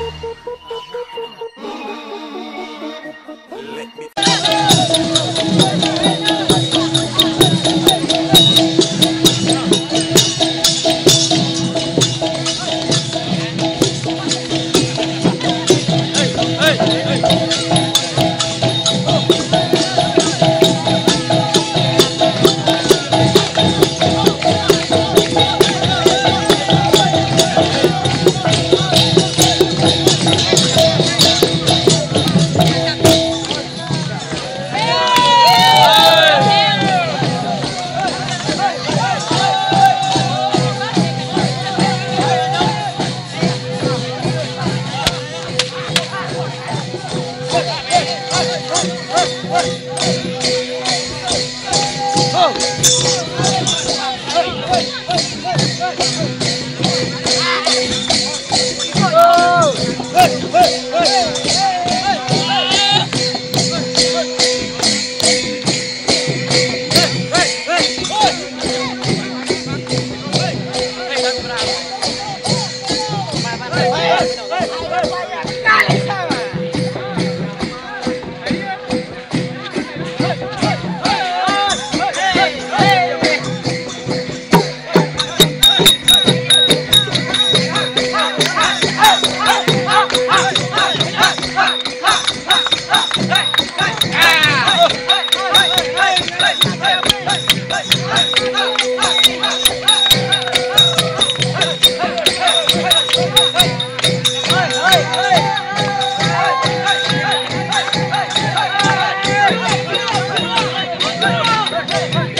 Let me Wow. hey, hey.